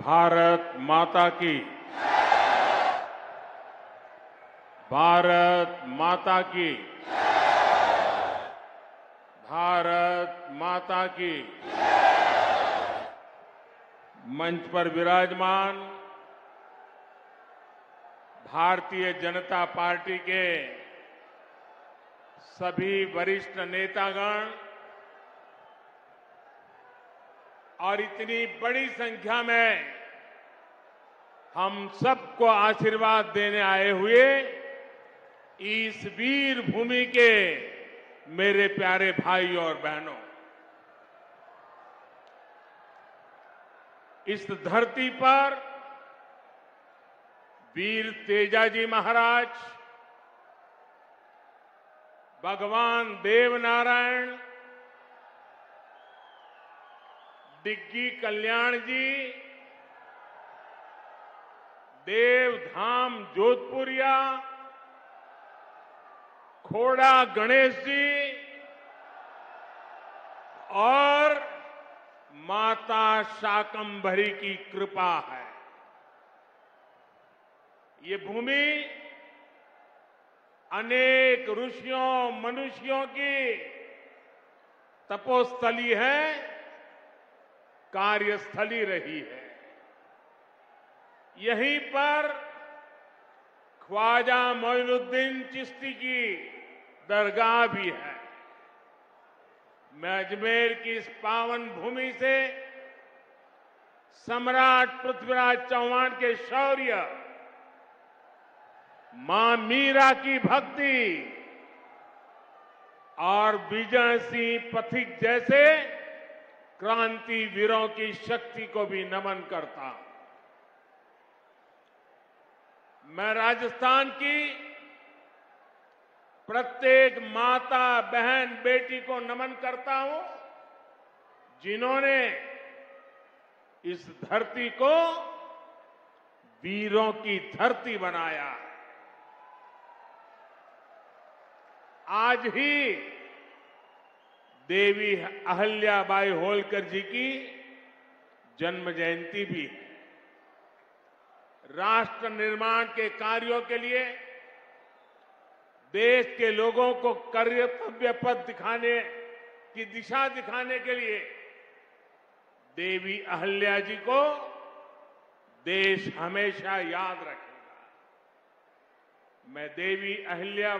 भारत माता की। भारत माता की। भारत माता की। मंच पर विराजमान भारतीय जनता पार्टी के सभी वरिष्ठ नेतागण और इतनी बड़ी संख्या में हम सबको आशीर्वाद देने आए हुए इस वीर भूमि के मेरे प्यारे भाई और बहनों। इस धरती पर वीर तेजाजी महाराज, भगवान देवनारायण डिग्गी कल्याण जी, देवधाम जोधपुरिया, खोड़ा गणेश जी, और माता शाकंभरी की कृपा है। ये भूमि अनेक ऋषियों, मनुष्यों की तपोस्थली है। कार्यस्थली रही है। यहीं पर ख्वाजा मोइनुद्दीन चिश्ती की दरगाह भी है। मैं अजमेर की इस पावन भूमि से सम्राट पृथ्वीराज चौहान के शौर्य, माँ मीरा की भक्ति और विजय सिंह पथिक जैसे क्रांति वीरों की शक्ति को भी नमन करता। हूँ मैं राजस्थान की प्रत्येक माता, बहन, बेटी को नमन करता हूँ, जिन्होंने इस धरती को वीरों की धरती बनाया। आज ही देवी अहल्याबाई होलकर जी की जन्म जयंती भी है। राष्ट्र निर्माण के कार्यों के लिए देश के लोगों को कर्तव्य पथ दिखाने की दिशा दिखाने के लिए देवी अहल्या जी को देश हमेशा याद रखेगा। मैं देवी अहल्या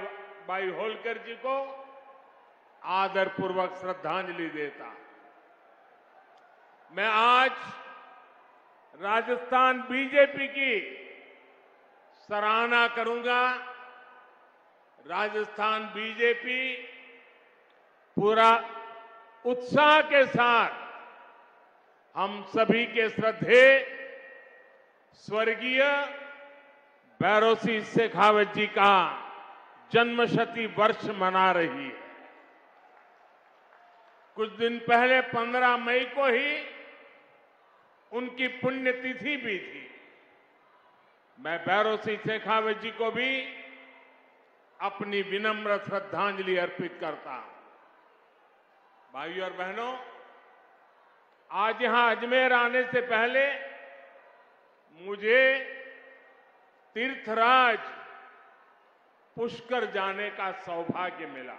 बाई होलकर जी को आदरपूर्वक श्रद्धांजलि देता। मैं आज राजस्थान बीजेपी की सराहना करूँगा। राजस्थान बीजेपी पूरा उत्साह के साथ हम सभी के श्रद्धे स्वर्गीय बैरोसी शेखावत जी का जन्मशती वर्ष मना रही है। कुछ दिन पहले 15 मई को ही उनकी पुण्यतिथि भी थी। मैं बैरोसी शेखावत जी को भी अपनी विनम्र श्रद्धांजलि अर्पित करता हूँ। भाइयों और बहनों, आज यहाँ अजमेर आने से पहले मुझे तीर्थराज पुष्कर जाने का सौभाग्य मिला।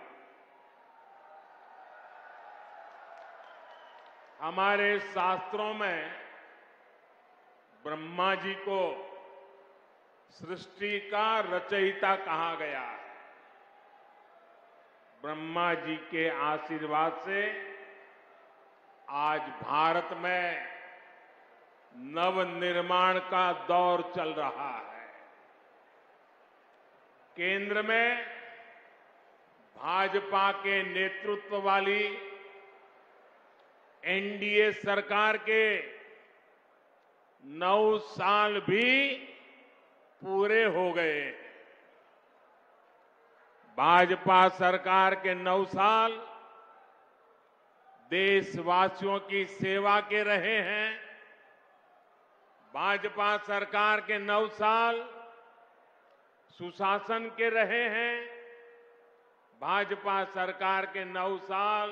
हमारे शास्त्रों में ब्रह्मा जी को सृष्टि का रचयिता कहा गया है। ब्रह्मा जी के आशीर्वाद से आज भारत में नव निर्माण का दौर चल रहा है। केंद्र में भाजपा के नेतृत्व वाली एनडीए सरकार के नौ साल भी पूरे हो गए। भाजपा सरकार के नौ साल, देशवासियों की सेवा के रहे हैं। भाजपा सरकार के नौ साल, सुशासन के रहे हैं। भाजपा सरकार के नौ साल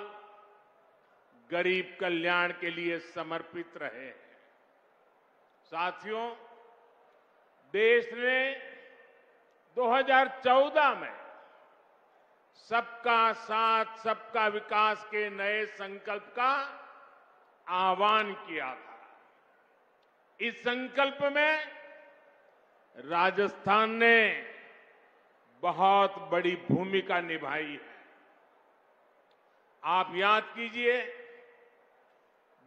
गरीब कल्याण के लिए समर्पित रहे हैं। साथियों, देश ने 2014 में सबका साथ, सबका विकास के नए संकल्प का आह्वान किया था। इस संकल्प में राजस्थान ने बहुत बड़ी भूमिका निभाई है। आप याद कीजिए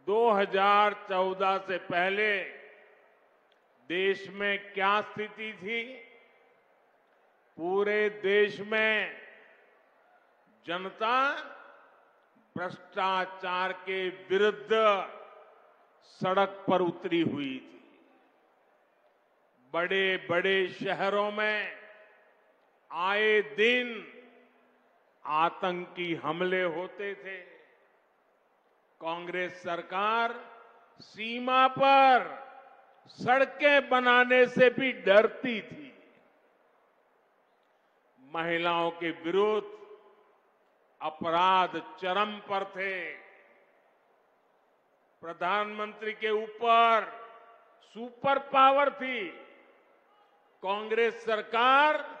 2014 से पहले देश में क्या स्थिति थी? पूरे देश में जनता भ्रष्टाचार के विरुद्ध सड़क पर उतरी हुई थी। बड़े बड़े शहरों में आए दिन आतंकी हमले होते थे। कांग्रेस सरकार सीमा पर सड़कें बनाने से भी डरती थी। महिलाओं के विरुद्ध अपराध चरम पर थे। प्रधानमंत्री के ऊपर सुपर पावर थी। कांग्रेस सरकार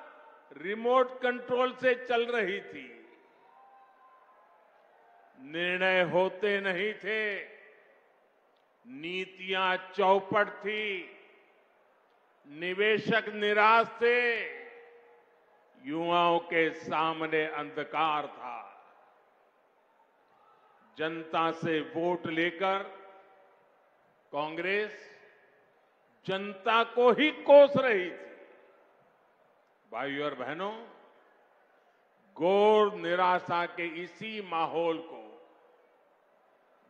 रिमोट कंट्रोल से चल रही थी। निर्णय होते नहीं थे। नीतियाँ चौपट थी। निवेशक निराश थे। युवाओं के सामने अंधकार था। जनता से वोट लेकर कांग्रेस जनता को ही कोस रही थी। भाइयों और बहनों, घोर निराशा के इसी माहौल को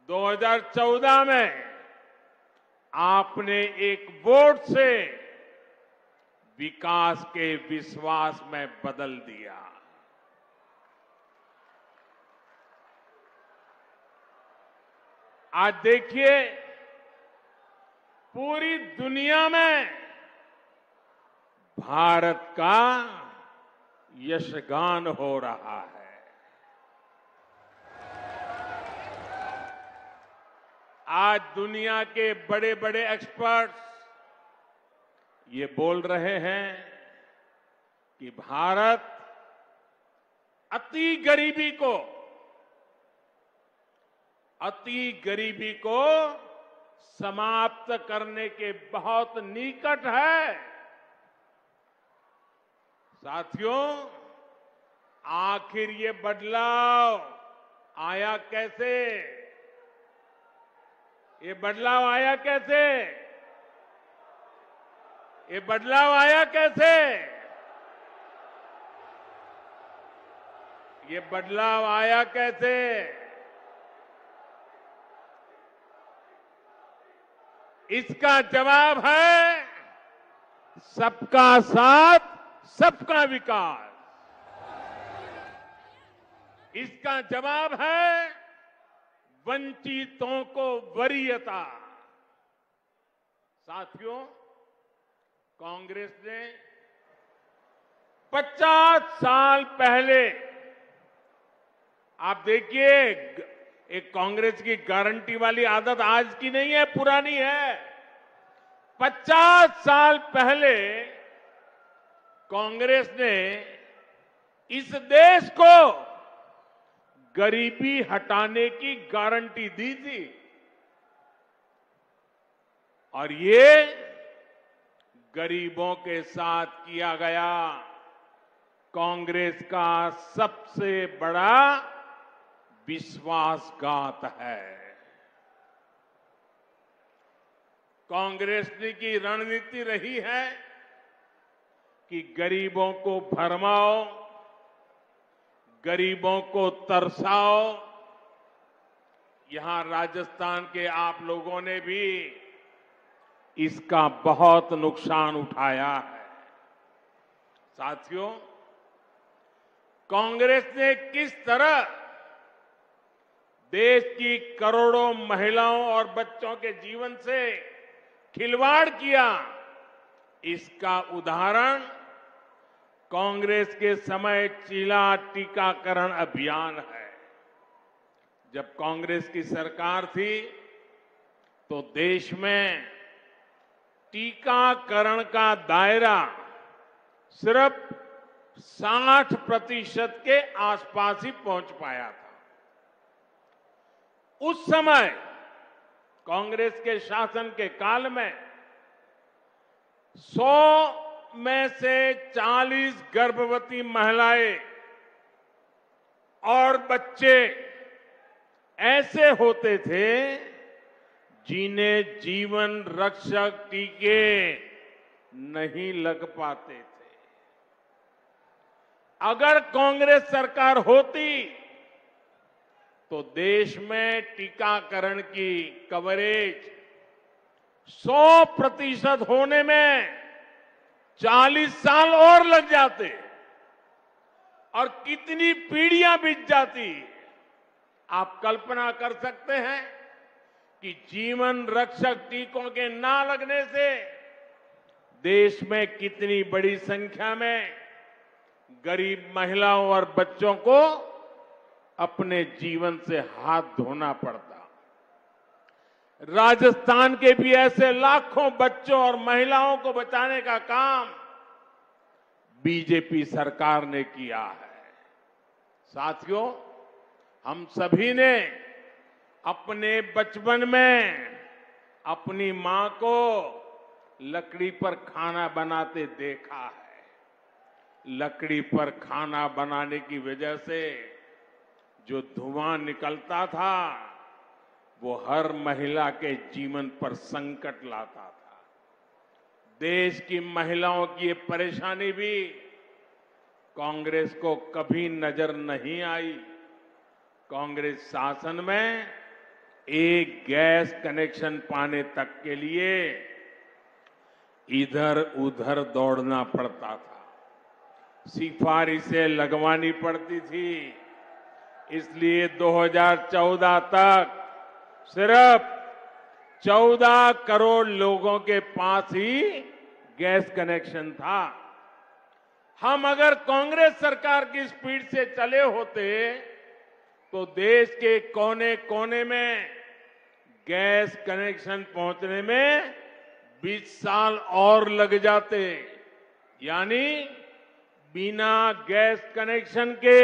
2014 में आपने एक वोट से विकास के विश्वास में बदल दिया। आज देखिए, पूरी दुनिया में भारत का यशगान हो रहा है। आज दुनिया के बड़े बड़े एक्सपर्ट्स ये बोल रहे हैं कि भारत अति गरीबी को, अति गरीबी को समाप्त करने के बहुत निकट है। साथियों, आखिर ये बदलाव आया कैसे? ये बदलाव आया कैसे? ये बदलाव आया कैसे? ये बदलाव आया कैसे? इसका जवाब है, सबका साथ, सबका विकास। इसका जवाब है वंचितों को वरीयता। साथियों, कांग्रेस ने 50 साल पहले, आप देखिए, एक कांग्रेस की गारंटी वाली आदत आज की नहीं है, पुरानी है। 50 साल पहले कांग्रेस ने इस देश को गरीबी हटाने की गारंटी दी थी और ये गरीबों के साथ किया गया कांग्रेस का सबसे बड़ा विश्वासघात है। कांग्रेस की रणनीति रही है कि गरीबों को भरमाओ गरीबों को तरसाओ। यहाँ राजस्थान के आप लोगों ने भी इसका बहुत नुकसान उठाया है। साथियों, कांग्रेस ने किस तरह देश की करोड़ों महिलाओं और बच्चों के जीवन से खिलवाड़ किया, इसका उदाहरण कांग्रेस के समय चीला टीकाकरण अभियान है। जब कांग्रेस की सरकार थी तो देश में टीकाकरण का दायरा सिर्फ़ 60 प्रतिशत के आसपास ही पहुँच पाया था। उस समय कांग्रेस के शासन के काल में 100 में से 40 गर्भवती महिलाएँ और बच्चे ऐसे होते थे जिन्हें जीवन रक्षक टीके नहीं लग पाते थे। अगर कांग्रेस सरकार होती तो देश में टीकाकरण की कवरेज 100 प्रतिशत होने में 40 साल और लग जाते और कितनी पीढ़ियाँ बीत जाती। आप कल्पना कर सकते हैं कि जीवन रक्षक टीकों के ना लगने से देश में कितनी बड़ी संख्या में गरीब महिलाओं और बच्चों को अपने जीवन से हाथ धोना पड़ता। राजस्थान के भी ऐसे लाखों बच्चों और महिलाओं को बचाने का काम बीजेपी सरकार ने किया है। साथियों, हम सभी ने अपने बचपन में अपनी माँ को लकड़ी पर खाना बनाते देखा है। लकड़ी पर खाना बनाने की वजह से जो धुआँ निकलता था वो हर महिला के जीवन पर संकट लाता था। देश की महिलाओं की ये परेशानी भी कांग्रेस को कभी नज़र नहीं आई। कांग्रेस शासन में एक गैस कनेक्शन पाने तक के लिए इधर उधर दौड़ना पड़ता था। सिफारिशें लगवानी पड़ती थी। इसलिए 2014 तक सिर्फ़ 14 करोड़ लोगों के पास ही गैस कनेक्शन था। हम अगर कांग्रेस सरकार की स्पीड से चले होते तो देश के कोने कोने में गैस कनेक्शन पहुँचने में 20 साल और लग जाते। यानी बिना गैस कनेक्शन के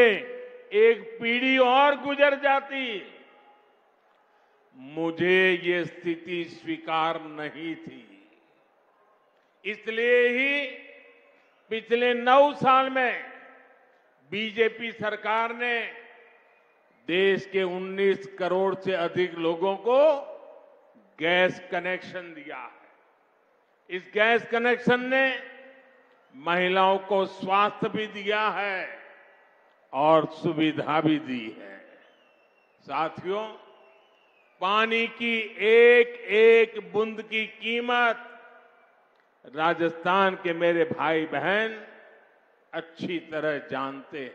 एक पीढ़ी और गुजर जाती। मुझे ये स्थिति स्वीकार नहीं थी। इसलिए ही पिछले नौ साल में बीजेपी सरकार ने देश के 19 करोड़ से अधिक लोगों को गैस कनेक्शन दिया है। इस गैस कनेक्शन ने महिलाओं को स्वास्थ्य भी दिया है और सुविधा भी दी है। साथियों पानी की एक एक बूंद की कीमत राजस्थान के मेरे भाई बहन अच्छी तरह जानते हैं।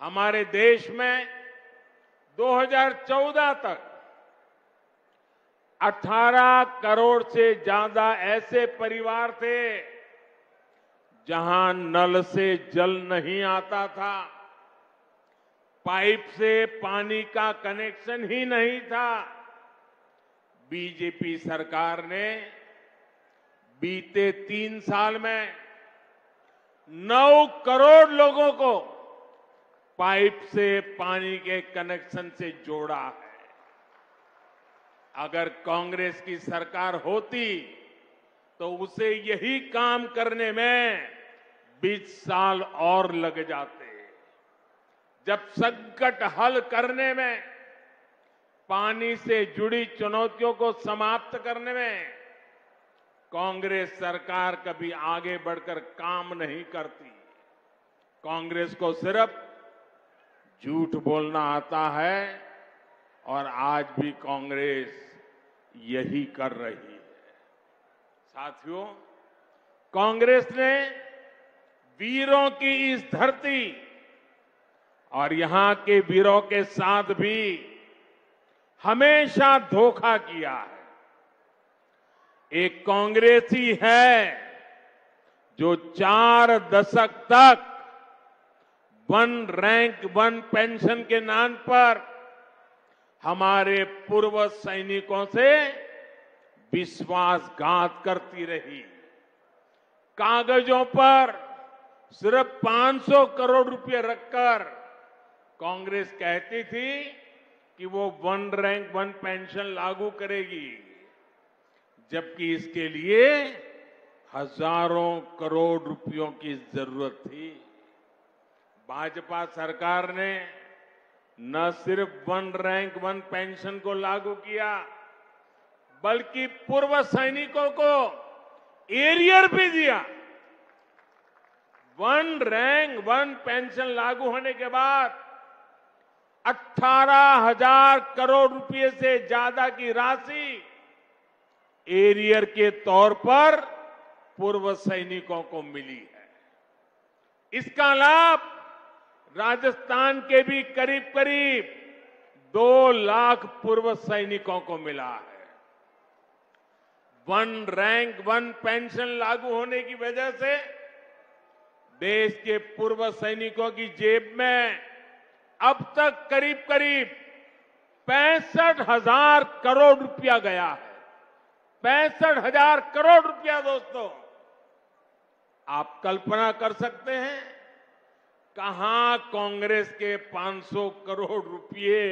हमारे देश में 2014 तक 18 करोड़ से ज़्यादा ऐसे परिवार थे जहाँ नल से जल नहीं आता था। पाइप से पानी का कनेक्शन ही नहीं था। बीजेपी सरकार ने बीते तीन साल में नौ करोड़ लोगों को पाइप से पानी के कनेक्शन से जोड़ा है। अगर कांग्रेस की सरकार होती तो उसे यही काम करने में 20 साल और लग जाते। जब संकट हल करने में, पानी से जुड़ी चुनौतियों को समाप्त करने में, कांग्रेस सरकार कभी आगे बढ़कर काम नहीं करती। कांग्रेस को सिर्फ़ झूठ बोलना आता है और आज भी कांग्रेस यही कर रही है। साथियों, कांग्रेस ने वीरों की इस धरती और यहाँ के वीरों के साथ भी हमेशा धोखा किया है। एक कांग्रेसी है जो चार दशक तक वन रैंक वन पेंशन के नाम पर हमारे पूर्व सैनिकों से विश्वासघात करती रही। कागजों पर सिर्फ़ 500 करोड़ रुपए रखकर कांग्रेस कहती थी कि वो वन रैंक, वन पेंशन लागू करेगी, जबकि इसके लिए हज़ारों करोड़ रुपयों की ज़रूरत थी। भाजपा सरकार ने न सिर्फ़ वन रैंक, वन पेंशन को लागू किया, बल्कि पूर्व सैनिकों को एरियर भी दिया। वन रैंक, वन पेंशन लागू होने के बाद अठारह हज़ार करोड़ रुपए से ज़्यादा की राशि एरियर के तौर पर पूर्व सैनिकों को मिली है। इसका लाभ राजस्थान के भी करीब करीब दो लाख पूर्व सैनिकों को मिला है। वन रैंक वन पेंशन लागू होने की वजह से देश के पूर्व सैनिकों की जेब में अब तक करीब करीब पैंसठ हज़ार करोड़ रुपया गया है। पैंसठ हज़ार करोड़ रुपया दोस्तों, आप कल्पना कर सकते हैं कहाँ कांग्रेस के 500 करोड़ रुपए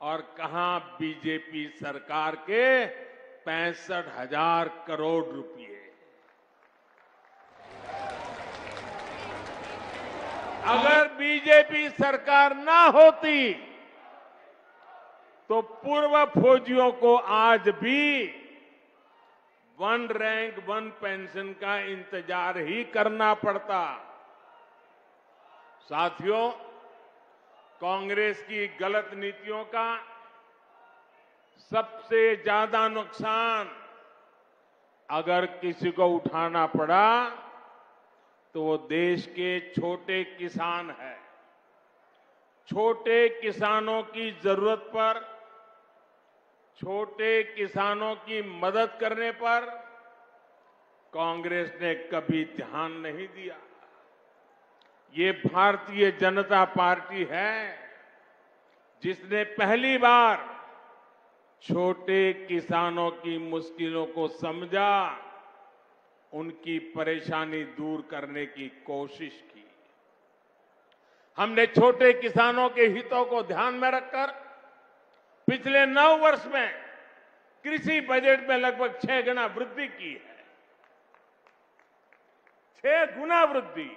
और कहाँ बीजेपी सरकार के पैंसठ हज़ार करोड़ रुपए अगर बीजेपी सरकार ना होती तो पूर्व फौजियों को आज भी वन रैंक, वन पेंशन का इंतज़ार ही करना पड़ता। साथियों, कांग्रेस की गलत नीतियों का सबसे ज़्यादा नुकसान अगर किसी को उठाना पड़ा तो वो देश के छोटे किसान है। छोटे किसानों की ज़रूरत पर, छोटे किसानों की मदद करने पर कांग्रेस ने कभी ध्यान नहीं दिया। ये भारतीय जनता पार्टी है जिसने पहली बार छोटे किसानों की मुश्किलों को समझा। उनकी परेशानी दूर करने की कोशिश की। हमने छोटे किसानों के हितों को ध्यान में रखकर पिछले नौ वर्ष में कृषि बजट में लगभग छह गुना वृद्धि की है। छह गुना वृद्धि।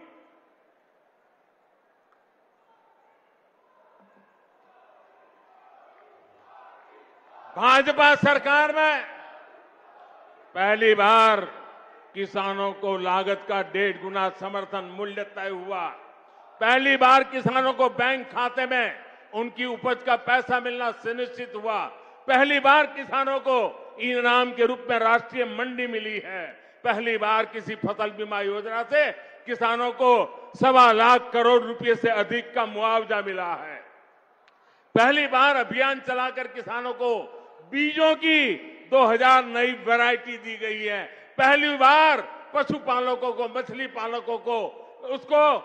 भाजपा सरकार में पहली बार किसानों को लागत का डेढ़ गुना समर्थन मूल्य तय हुआ। पहली बार किसानों को बैंक खाते में उनकी उपज का पैसा मिलना सुनिश्चित हुआ। पहली बार किसानों को इनाम के रूप में राष्ट्रीय मंडी मिली है। पहली बार किसी फ़सल बीमा योजना से किसानों को सवा लाख करोड़ रुपए से अधिक का मुआवजा मिला है। पहली बार अभियान चलाकर किसानों को बीजों की 2000 नई वैरायटी दी गई है। पहली बार पशुपालकों को, मछली पालकों को, उसको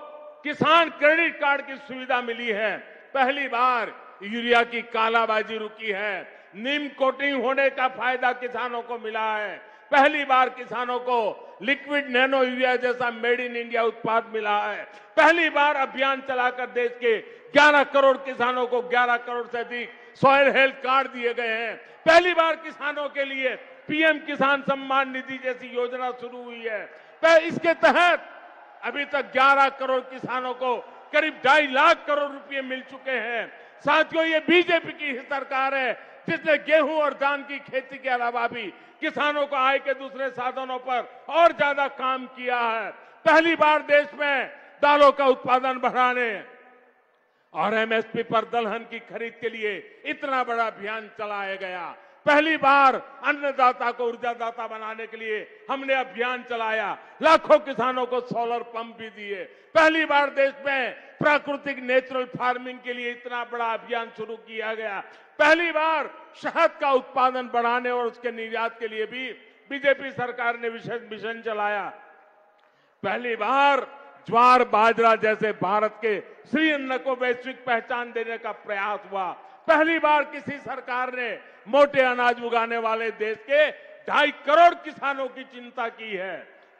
किसान क्रेडिट कार्ड की सुविधा मिली है। पहली बार यूरिया की कालाबाजी रुकी है। नीम कोटिंग होने का फ़ायदा किसानों को मिला है। पहली बार किसानों को लिक्विड नैनो यूरिया जैसा मेड इन इंडिया उत्पाद मिला है। पहली बार अभियान चलाकर देश के 11 करोड़ किसानों को 11 करोड़ से अधिक सॉयल हेल्थ कार्ड दिए गए हैं। पहली बार किसानों के लिए पीएम किसान सम्मान निधि जैसी योजना शुरू हुई है। तो इसके तहत अभी तक 11 करोड़ किसानों को करीब ढाई लाख करोड़ रुपए मिल चुके हैं। साथियों, ये बीजेपी की सरकार है, जिसने गेहूँ और धान की खेती के अलावा भी किसानों को आय के दूसरे साधनों पर और ज़्यादा काम किया है। पहली बार देश में दालों का उत्पादन बढ़ाने और एमएसपी पर दलहन की खरीद के लिए इतना बड़ा अभियान चलाया गया। पहली बार अन्नदाता को ऊर्जादाता बनाने के लिए हमने अभियान चलाया। लाखों किसानों को सोलर पंप भी दिए। पहली बार देश में प्राकृतिक नेचुरल फ़ार्मिंग के लिए इतना बड़ा अभियान शुरू किया गया। पहली बार शहद का उत्पादन बढ़ाने और उसके निर्यात के लिए भी बीजेपी सरकार ने विशेष मिशन चलाया। पहली बार ज्वार बाजरा जैसे भारत के श्री अन्न को वैश्विक पहचान देने का प्रयास हुआ। पहली बार किसी सरकार ने मोटे अनाज उगाने वाले देश के ढाई करोड़ किसानों की चिंता की है।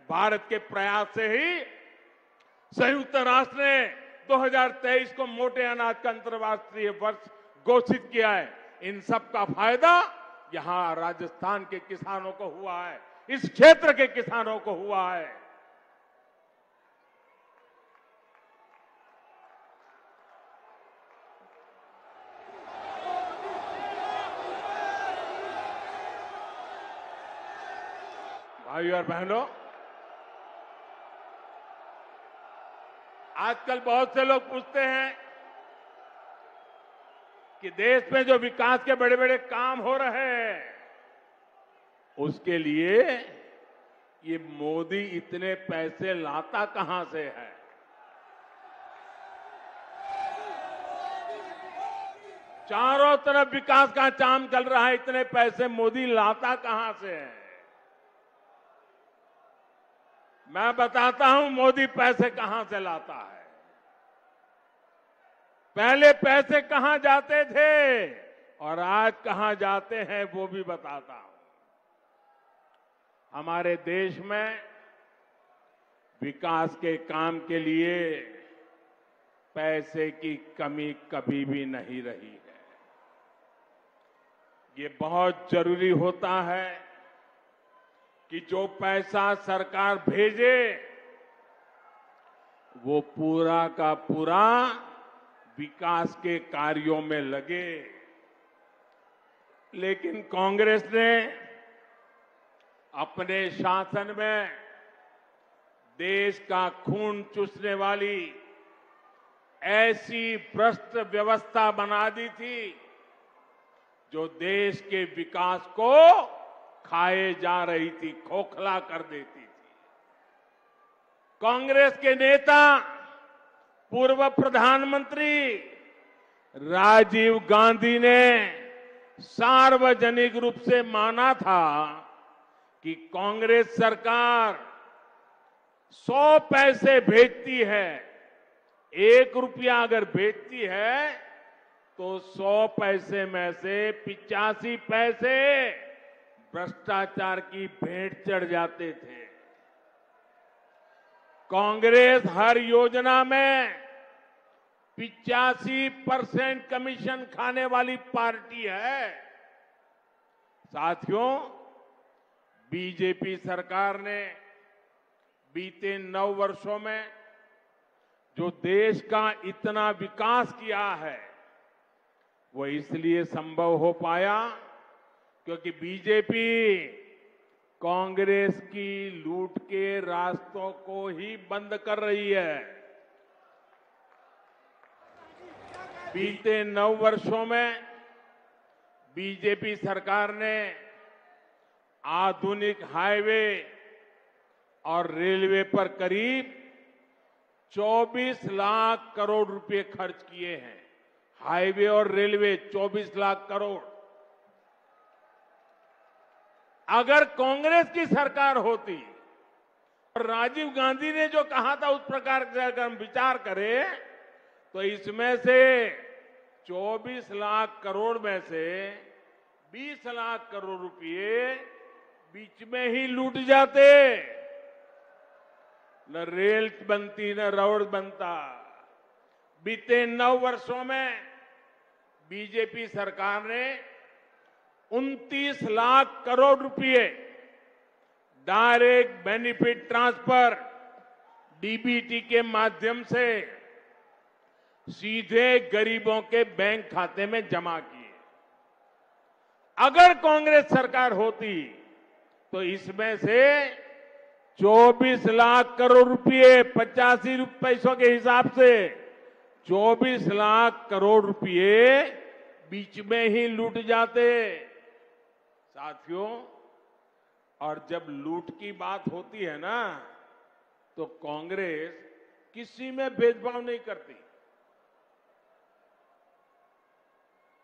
भारत के प्रयास से ही संयुक्त राष्ट्र ने 2023 को मोटे अनाज का अंतर्राष्ट्रीय वर्ष घोषित किया है। इन सब का फ़ायदा यहाँ राजस्थान के किसानों को हुआ है, इस क्षेत्र के किसानों को हुआ है। भाइयों और बहनों, आजकल बहुत से लोग पूछते हैं कि देश में जो विकास के बड़े बड़े काम हो रहे हैं, उसके लिए ये मोदी इतने पैसे लाता कहाँ से है? चारों तरफ़ विकास का चाम चल रहा है, इतने पैसे मोदी लाता कहाँ से है? मैं बताता हूँ, मोदी पैसे कहाँ से लाता है? पहले पैसे कहाँ जाते थे? और आज कहाँ जाते हैं, वो भी बताता हूँ। हमारे देश में विकास के काम के लिए पैसे की कमी कभी भी नहीं रही है। ये बहुत ज़रूरी होता है। कि जो पैसा सरकार भेजे, वो पूरा का पूरा विकास के कार्यों में लगे। लेकिन कांग्रेस ने अपने शासन में देश का खून चूसने वाली ऐसी भ्रष्ट व्यवस्था बना दी थी, जो देश के विकास को खाए जा रही थी, खोखला कर देती थी। कांग्रेस के नेता, पूर्व प्रधानमंत्री राजीव गांधी ने सार्वजनिक रूप से माना था कि कांग्रेस सरकार सौ पैसे भेजती है, एक रुपया अगर भेजती है तो सौ पैसे में से पिचासी पैसे भ्रष्टाचार की भेंट चढ़ जाते थे। कांग्रेस हर योजना में पिचासी परसेंट कमीशन खाने वाली पार्टी है। साथियों, बीजेपी सरकार ने बीते नौ वर्षों में जो देश का इतना विकास किया है, वो इसलिए संभव हो पाया क्योंकि बीजेपी कांग्रेस की लूट के रास्तों को ही बंद कर रही है। बीते नौ वर्षों में बीजेपी सरकार ने आधुनिक हाईवे और रेलवे पर करीब 24 लाख करोड़ रुपए खर्च किए हैं। हाईवे और रेलवे 24 लाख करोड़। अगर कांग्रेस की सरकार होती, और राजीव गांधी ने जो कहा था उस प्रकार से अगर हम विचार करें तो इसमें से 24 लाख करोड़ में से 20 लाख करोड़ रुपए बीच में ही लूट जाते। न रेल बनती, न रोड बनता। बीते नौ वर्षों में बीजेपी सरकार ने 29 लाख करोड़ रुपए। डायरेक्ट बेनिफिट ट्रांसफ़र डीबीटी के माध्यम से सीधे गरीबों के बैंक खाते में जमा किए। अगर कांग्रेस सरकार होती तो इसमें से 24 लाख करोड़ रुपए पचासी पैसों के हिसाब से 24 लाख करोड़ रुपए बीच में ही लूट जाते। साथियों, और जब लूट की बात होती है ना तो कांग्रेस किसी में भेदभाव नहीं करती।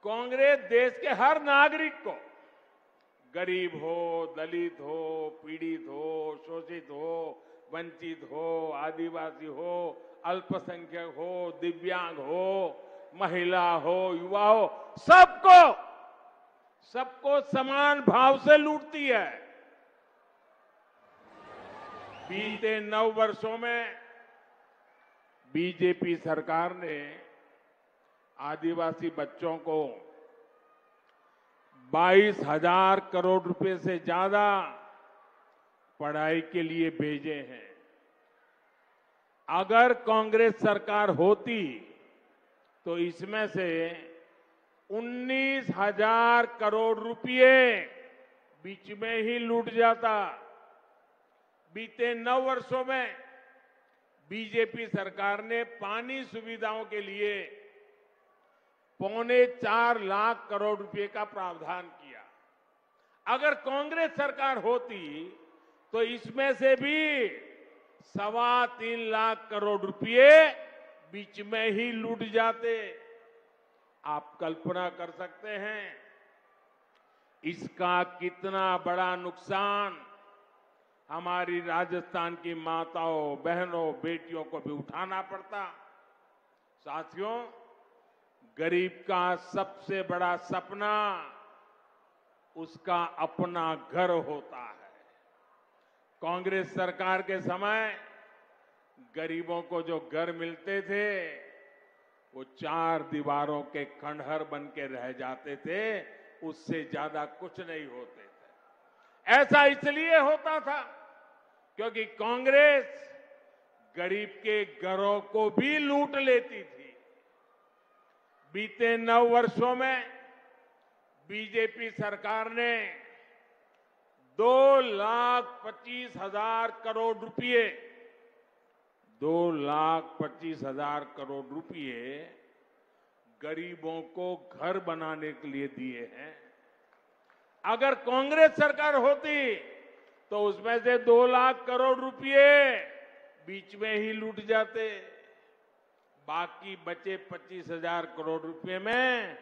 कांग्रेस देश के हर नागरिक को गरीब हो, दलित हो, पीड़ित हो, शोषित हो, वंचित हो, आदिवासी हो, अल्पसंख्यक हो, दिव्यांग हो, महिला हो, युवा हो, सबको सबको समान भाव से लूटती है। बीते नौ वर्षों में बीजेपी सरकार ने आदिवासी बच्चों को बाईस हज़ार करोड़ रुपए से ज़्यादा पढ़ाई के लिए भेजे हैं। अगर कांग्रेस सरकार होती तो इसमें से उन्नीस हज़ार करोड़ रुपए बीच में ही लूट जाता। बीते नौ वर्षों में बीजेपी सरकार ने पानी सुविधाओं के लिए पौने चार लाख करोड़ रुपए का प्रावधान किया। अगर कांग्रेस सरकार होती तो इसमें से भी सवा तीन लाख करोड़ रुपए बीच में ही लूट जाते। आप कल्पना कर सकते हैं। इसका कितना बड़ा नुकसान हमारी राजस्थान की माताओं, बहनों, बेटियों को भी उठाना पड़ता। साथियों, गरीब का सबसे बड़ा सपना उसका अपना घर होता है। कांग्रेस सरकार के समय गरीबों को जो घर मिलते थे वो चार दीवारों के खंडहर बन के रह जाते थे, उससे ज़्यादा कुछ नहीं होते थे। ऐसा इसलिए होता था क्योंकि कांग्रेस गरीब के घरों को भी लूट लेती थी। बीते नौ वर्षों में बीजेपी सरकार ने दो लाख पच्चीस हज़ार करोड़ रुपए दो लाख पच्चीस हज़ार करोड़ रुपए गरीबों को घर बनाने के लिए दिए हैं। अगर कांग्रेस सरकार होती तो उसमें से दो लाख करोड़ रुपए बीच में ही लूट जाते। बाकी बचे पच्चीस हज़ार करोड़ रुपए में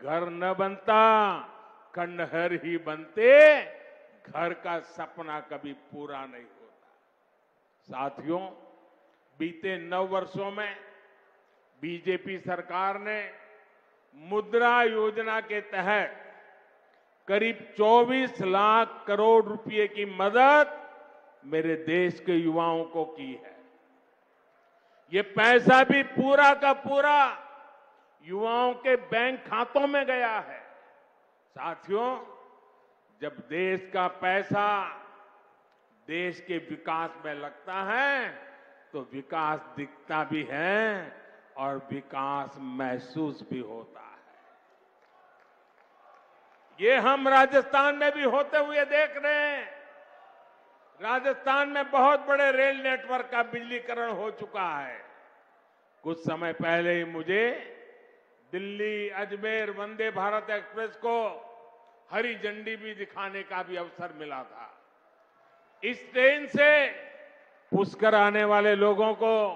घर न बनता, खंडहर ही बनते, घर का सपना कभी पूरा नहीं होता। साथियों बीते नौ वर्षों में बीजेपी सरकार ने मुद्रा योजना के तहत करीब 24 लाख करोड़ रुपए की मदद मेरे देश के युवाओं को की है। ये पैसा भी पूरा का पूरा युवाओं के बैंक खातों में गया है। साथियों, जब देश का पैसा देश के विकास में लगता है तो विकास दिखता भी है और विकास महसूस भी होता है। ये हम राजस्थान में भी होते हुए देख रहे हैं। राजस्थान में बहुत बड़े रेल नेटवर्क का बिजलीकरण हो चुका है। कुछ समय पहले ही मुझे दिल्ली अजमेर वंदे भारत एक्सप्रेस को हरी झंडी भी दिखाने का भी अवसर मिला था। इस ट्रेन से पुष्कर आने वाले लोगों को,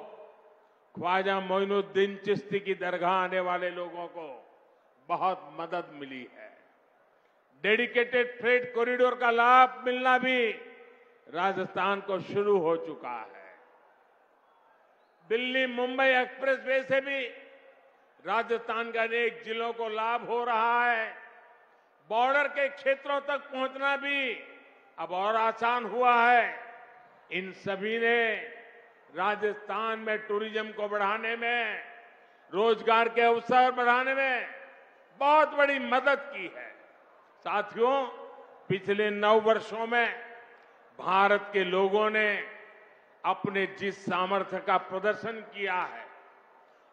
ख्वाजा मोइनुद्दीन चिश्ती की दरगाह आने वाले लोगों को बहुत मदद मिली है। डेडिकेटेड फ्रेट कॉरिडोर का लाभ मिलना भी राजस्थान को शुरू हो चुका है। दिल्ली मुंबई एक्सप्रेस वे से भी राजस्थान के अनेक जिलों को लाभ हो रहा है। बॉर्डर के क्षेत्रों तक पहुँचना भी अब और आसान हुआ है। इन सभी ने राजस्थान में टूरिज़्म को बढ़ाने में, रोज़गार के अवसर बढ़ाने में बहुत बड़ी मदद की है। साथियों, पिछले नौ वर्षों में भारत के लोगों ने अपने जिस सामर्थ्य का प्रदर्शन किया है,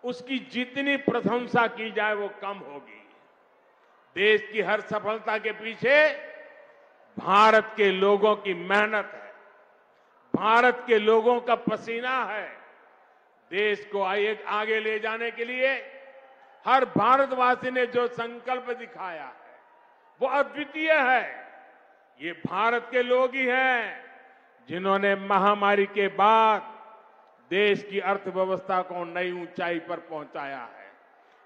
उसकी जितनी प्रशंसा की जाए वो कम होगी। देश की हर सफलता के पीछे भारत के लोगों की मेहनत है। भारत के लोगों का पसीना है। देश को आगे ले जाने के लिए हर भारतवासी ने जो संकल्प दिखाया है, वो अद्वितीय है। ये भारत के लोग ही हैं जिन्होंने महामारी के बाद देश की अर्थव्यवस्था को नई ऊंचाई पर पहुँचाया है।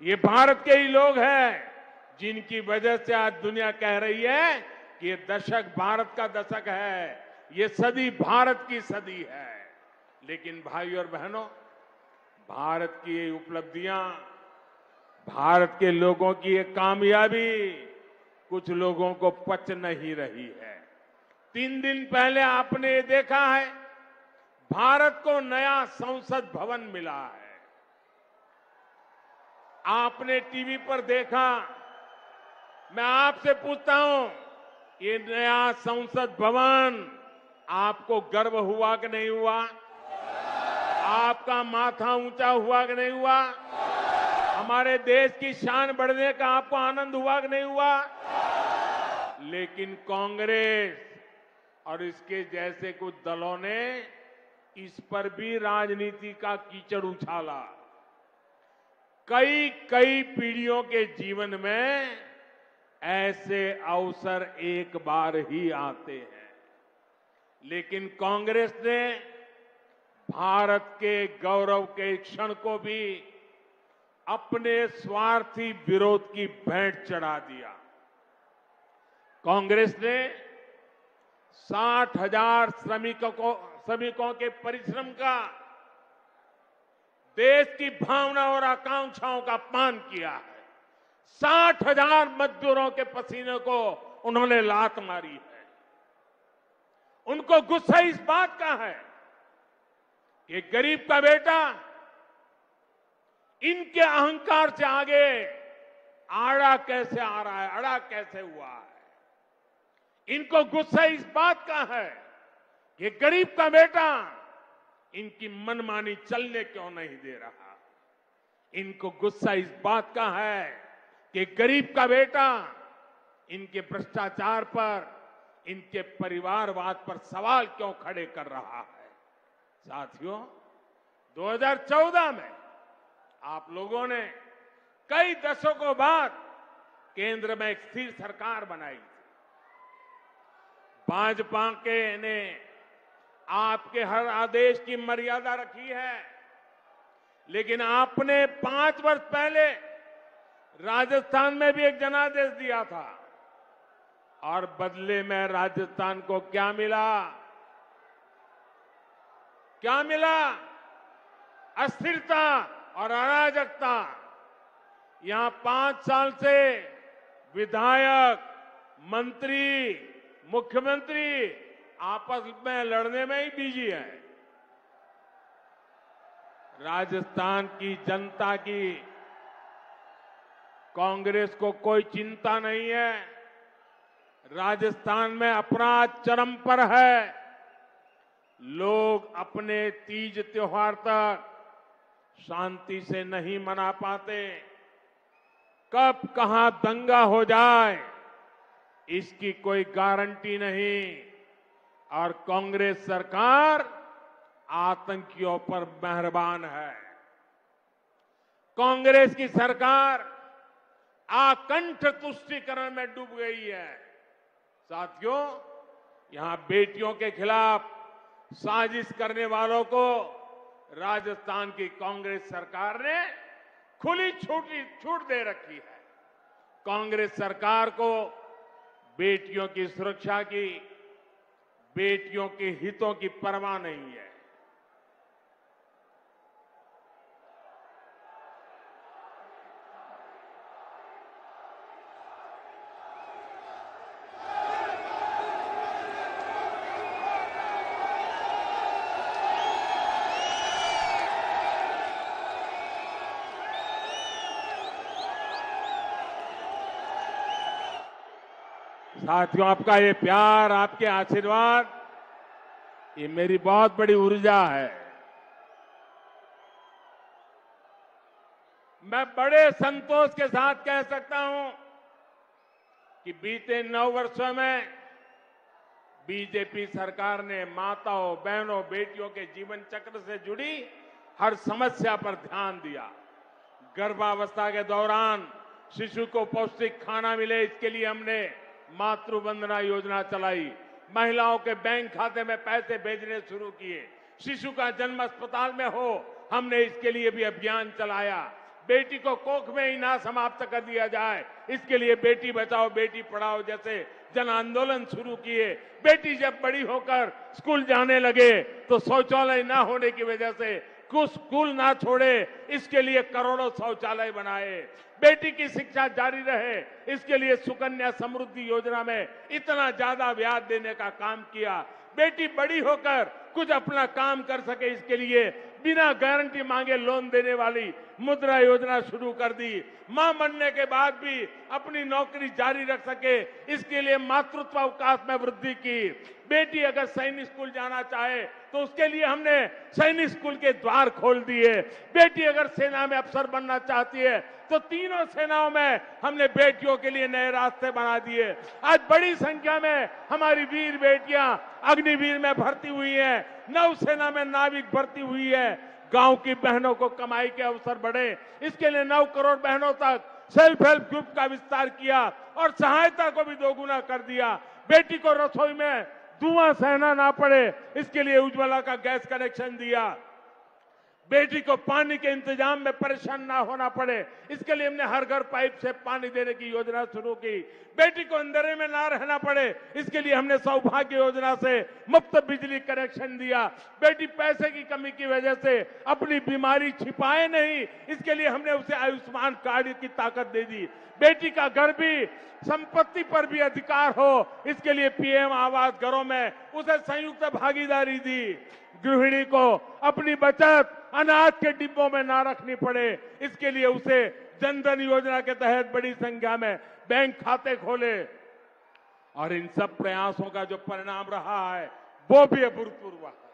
ये भारत के ही लोग हैं जिनकी वजह से आज दुनिया कह रही है कि ये दशक भारत का दशक है। ये सदी भारत की सदी है। लेकिन भाई और बहनों, भारत की ये उपलब्धियाँ, भारत के लोगों की ये कामयाबी कुछ लोगों को पच नहीं रही है। तीन दिन पहले आपने ये देखा है, भारत को नया संसद भवन मिला है। आपने टीवी पर देखा, मैं आपसे पूछता हूँ, ये नया संसद भवन आपको गर्व हुआ कि नहीं हुआ? आपका माथा ऊँचा हुआ कि नहीं हुआ? हमारे देश की शान बढ़ने का आपको आनंद हुआ कि नहीं हुआ? लेकिन कांग्रेस और इसके जैसे कुछ दलों ने इस पर भी राजनीति का कीचड़ उछाला। कई कई पीढ़ियों के जीवन में ऐसे अवसर एक बार ही आते हैं। लेकिन कांग्रेस ने भारत के गौरव के क्षण को भी अपने स्वार्थी विरोध की भेंट चढ़ा दिया। कांग्रेस ने साठ हज़ार श्रमिकों को, श्रमिकों के परिश्रम का, देश की भावना और आकांक्षाओं का अपमान किया है। साठ हज़ार मजदूरों के पसीने को उन्होंने लात मारी है। उनको गुस्सा इस बात का है कि गरीब का बेटा इनके अहंकार से आगे आड़ा कैसे आ रहा है, अड़ा कैसे हुआ है? इनको गुस्सा इस बात का है कि गरीब का बेटा इनकी मनमानी चलने क्यों नहीं दे रहा? इनको गुस्सा इस बात का है कि गरीब का बेटा इनके भ्रष्टाचार पर इनके परिवारवाद पर सवाल क्यों खड़े कर रहा है? साथियों 2014 में आप लोगों ने कई दशकों बाद केंद्र में एक स्थिर सरकार बनाई थी। भाजपा के ने आपके हर आदेश की मर्यादा रखी है, लेकिन आपने पाँच वर्ष पहले राजस्थान में भी एक जनादेश दिया था। और बदले में राजस्थान को क्या मिला? क्या मिला? अस्थिरता और अराजकता। यहाँ पाँच साल से विधायक, मंत्री, मुख्यमंत्री आपस में लड़ने में ही बिज़ी है। राजस्थान की जनता की कांग्रेस को कोई चिंता नहीं है। राजस्थान में अपराध चरम पर है। लोग अपने तीज त्योहार तक शांति से नहीं मना पाते। कब कहाँ दंगा हो जाए, इसकी कोई गारंटी नहीं। और कांग्रेस सरकार आतंकियों पर मेहरबान है। कांग्रेस की सरकार आकंठ तुष्टिकरण में डूब गई है। साथियों, यहाँ बेटियों के खिलाफ साजिश करने वालों को राजस्थान की कांग्रेस सरकार ने खुली छूटी, छूट दे रखी है। कांग्रेस सरकार को बेटियों की सुरक्षा की, बेटियों के हितों की परवाह नहीं है। साथियों, आपका ये प्यार, आपके आशीर्वाद, ये मेरी बहुत बड़ी ऊर्जा है। मैं बड़े संतोष के साथ कह सकता हूँ कि बीते नौ वर्षों में बीजेपी सरकार ने माताओं, बहनों, बेटियों के जीवन चक्र से जुड़ी हर समस्या पर ध्यान दिया। गर्भावस्था के दौरान शिशु को पौष्टिक खाना मिले, इसके लिए हमने मातृ वंदना योजना चलाई। महिलाओं के बैंक खाते में पैसे भेजने शुरू किए। शिशु का जन्म अस्पताल में हो, हमने इसके लिए भी अभियान चलाया। बेटी को कोख में ही ना समाप्त कर दिया जाए। इसके लिए बेटी बचाओ, बेटी पढ़ाओ जैसे जन आंदोलन शुरू किए। बेटी जब बड़ी होकर स्कूल जाने लगे तो शौचालय ना होने की वजह से कुछ स्कूल ना छोड़े। इसके लिए करोड़ों शौचालय बनाए। बेटी की शिक्षा जारी रहे, इसके लिए सुकन्या समृद्धि योजना में इतना ज़्यादा ब्याज देने का काम किया। बेटी बड़ी होकर कुछ अपना काम कर सके, इसके लिए बिना गारंटी मांगे लोन देने वाली मुद्रा योजना शुरू कर दी। माँ बनने के बाद भी अपनी नौकरी जारी रख सके, इसके लिए मातृत्व अवकाश में वृद्धि की। बेटी अगर सैनिक स्कूल जाना चाहे तो उसके लिए हमने सैनिक स्कूल के द्वार खोल दिए। बेटी अगर सेना में अफसर बनना चाहती है तो तीनों सेनाओं में हमने बेटियों के लिए नए रास्ते बना दिए। आज बड़ी संख्या में हमारी वीर बेटियाँ अग्निवीर में भर्ती हुई हैं। नौसेना में नाविक भर्ती हुई है। गाँव की बहनों को कमाई के अवसर बढ़े। इसके लिए नौ करोड़ बहनों तक सेल्फ हेल्प ग्रुप का विस्तार किया और सहायता को भी दोगुना कर दिया। बेटी को रसोई में धुआँ सहना ना पड़े, इसके लिए उज्ज्वला का गैस कनेक्शन दिया। बेटी को पानी के इंतज़ाम में परेशान ना होना पड़े। इसके लिए हमने हर घर पाइप से पानी देने की योजना शुरू की। बेटी को अंधेरे में ना रहना पड़े। इसके लिए हमने सौभाग्य योजना से मुफ़्त बिजली कनेक्शन दिया। बेटी पैसे की कमी की वजह से अपनी बीमारी छिपाए नहीं। इसके लिए हमने उसे आयुष्मान कार्ड की ताकत दे दी। बेटी का घर भी संपत्ति पर भी अधिकार हो। इसके लिए पीएम आवास घरों में उसे संयुक्त भागीदारी दी। गृहिणी को अपनी बचत अनाज के डिब्बों में ना रखनी पड़े। इसके लिए उसे जनधन योजना के तहत बड़ी संख्या में बैंक खाते खोले। और इन सब प्रयासों का जो परिणाम रहा है, वो भी अभूतपूर्व है।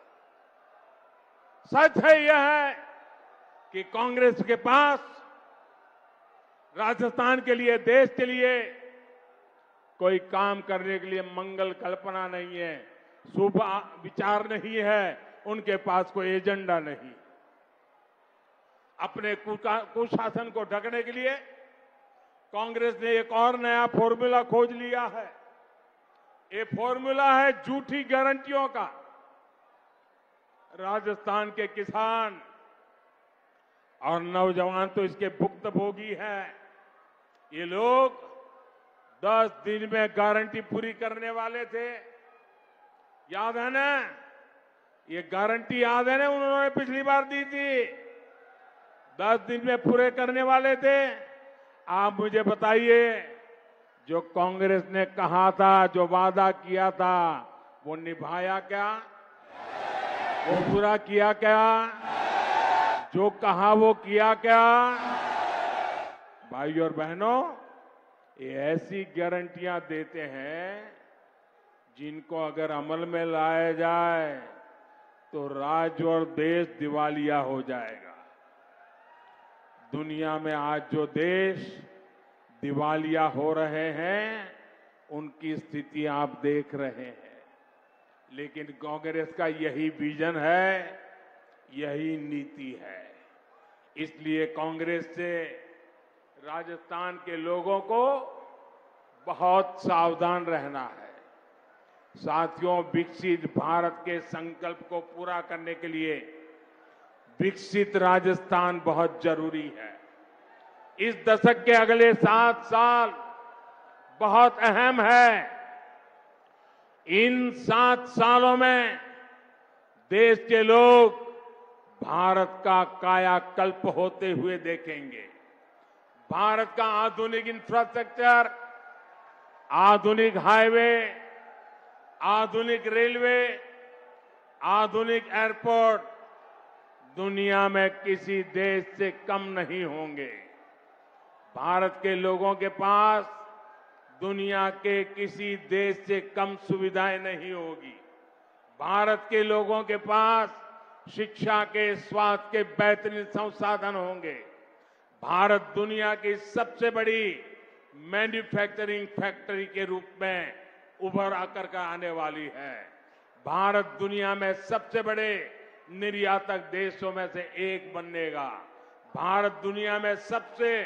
सच है यह है कि कांग्रेस के पास राजस्थान के लिए, देश के लिए कोई काम करने के लिए मंगल कल्पना नहीं है। शुभ विचार नहीं है। उनके पास कोई एजेंडा नहीं। अपने कुशासन को ढकने के लिए कांग्रेस ने एक और नया फॉर्मूला खोज लिया है। ये फॉर्मूला है झूठी गारंटियों का। राजस्थान के किसान और नौजवान तो इसके भुक्तभोगी हैं। ये लोग 10 दिन में गारंटी पूरी करने वाले थे। याद है ना? ये गारंटी याद है ना उन्होंने पिछली बार दी थी? दस दिन में पूरे करने वाले थे। आप मुझे बताइए, जो कांग्रेस ने कहा था, जो वादा किया था, वो निभाया क्या? वो पूरा किया क्या? जो कहा वो किया क्या? भाई और बहनों, ये ऐसी गारंटियाँ देते हैं, जिनको अगर अमल में लाया जाए तो राज्य और देश दिवालिया हो जाएगा। दुनिया में आज जो देश दिवालिया हो रहे हैं, उनकी स्थिति आप देख रहे हैं। लेकिन कांग्रेस का यही विजन है, यही नीति है। इसलिए कांग्रेस से राजस्थान के लोगों को बहुत सावधान रहना है। साथियों, विकसित भारत के संकल्प को पूरा करने के लिए विकसित राजस्थान बहुत ज़रूरी है। इस दशक के अगले सात साल बहुत अहम है। इन सात सालों में देश के लोग भारत का कायाकल्प होते हुए देखेंगे। भारत का आधुनिक इंफ्रास्ट्रक्चर आधुनिक हाईवे आधुनिक रेलवे आधुनिक एयरपोर्ट दुनिया में किसी देश से कम नहीं होंगे। भारत के लोगों के पास दुनिया के किसी देश से कम सुविधाएँ नहीं होगी। भारत के लोगों के पास शिक्षा के, स्वास्थ्य के बेहतरीन संसाधन होंगे। भारत दुनिया की सबसे बड़ी मैन्युफैक्चरिंग फैक्ट्री के रूप में उभर आकर कर आने वाली है। भारत दुनिया में सबसे बड़े निर्यातक देशों में से एक बनेगा। भारत दुनिया में सबसे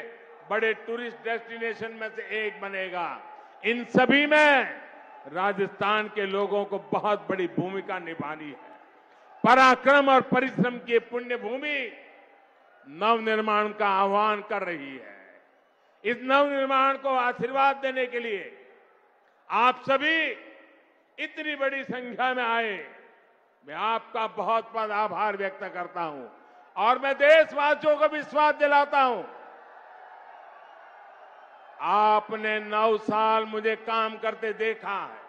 बड़े टूरिस्ट डेस्टिनेशन में से एक बनेगा। इन सभी में राजस्थान के लोगों को बहुत बड़ी भूमिका निभानी है। पराक्रम और परिश्रम की पुण्य भूमि नवनिर्माण का आह्वान कर रही है। इस नवनिर्माण को आशीर्वाद देने के लिए आप सभी इतनी बड़ी संख्या में आए। मैं आपका बहुत बहुत आभार व्यक्त करता हूँ और मैं देशवासियों को विश्वास दिलाता हूँ। आपने नौ साल मुझे काम करते देखा है।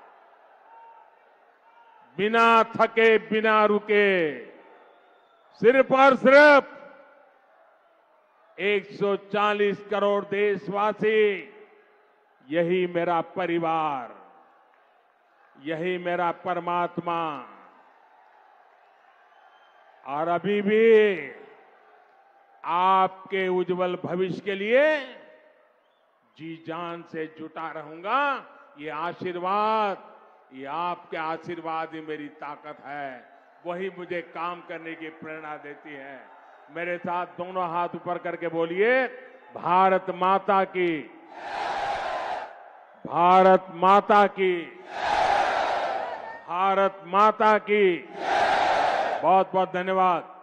बिना थके, बिना रुके, सिर्फ़ और सिर्फ़ 140 करोड़ देशवासी, यही मेरा परिवार, यही मेरा परमात्मा। और अभी भी आपके उज्जवल भविष्य के लिए जी जान से जुटा रहूँगा। ये आशीर्वाद, ये आपके आशीर्वाद ही मेरी ताकत है। वही मुझे काम करने की प्रेरणा देती है। मेरे साथ दोनों हाथ ऊपर करके बोलिए, भारत माता की, भारत माता की, भारत माता की। बहुत बहुत धन्यवाद।